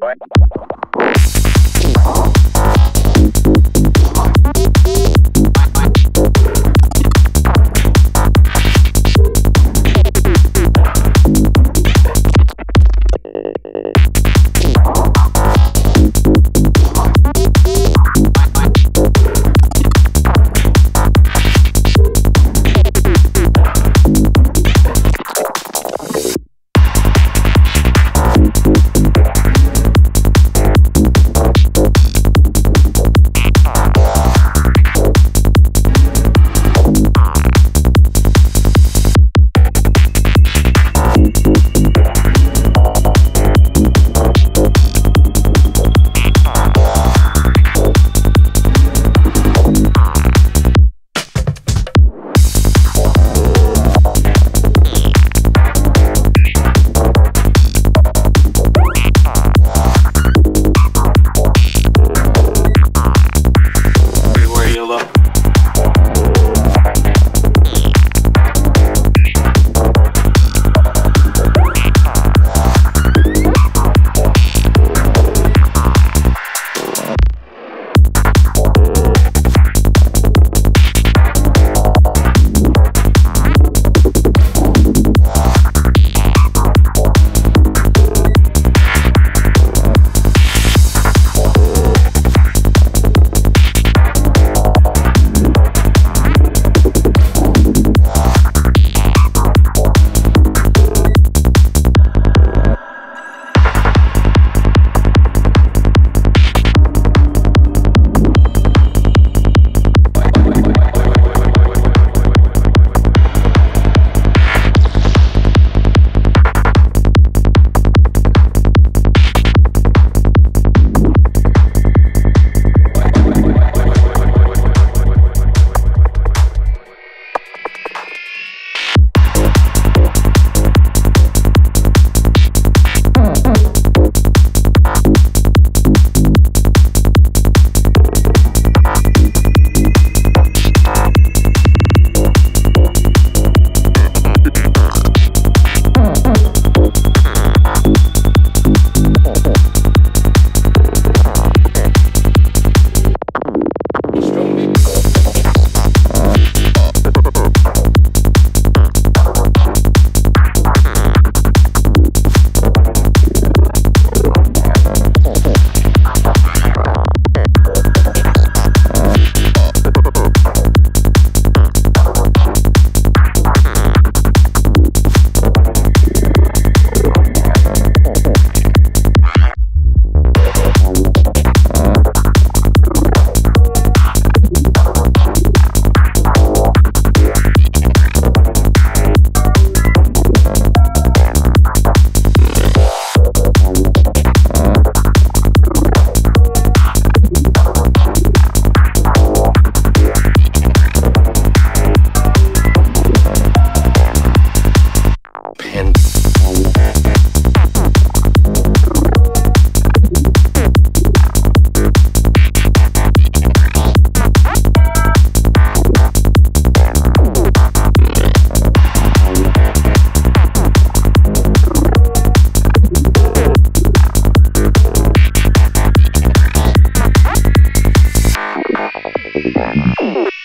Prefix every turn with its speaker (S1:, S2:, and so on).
S1: Bye. Mm-hmm.